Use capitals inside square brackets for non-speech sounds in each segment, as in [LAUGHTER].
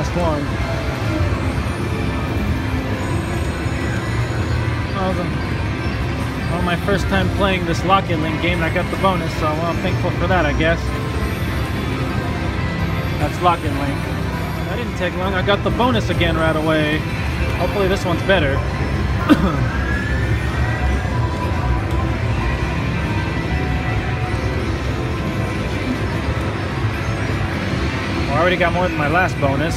last one. Well, my first time playing this Lock It Link game, I got the bonus, so well, I'm thankful for that, I guess. That's Lock It Link. That didn't take long. I got the bonus again right away. Hopefully this one's better. [COUGHS] well, I already got more than my last bonus.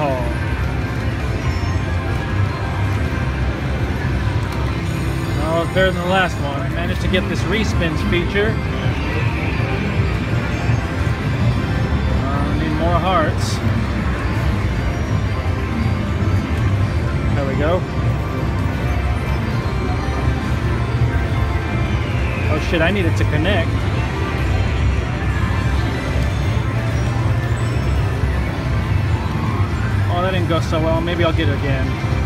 Oh. Oh, it's better than the last one. I managed to get this respins feature. Uh, need more hearts. Go. Oh shit, I needed to connect. Oh, that didn't go so well. Maybe I'll get it again.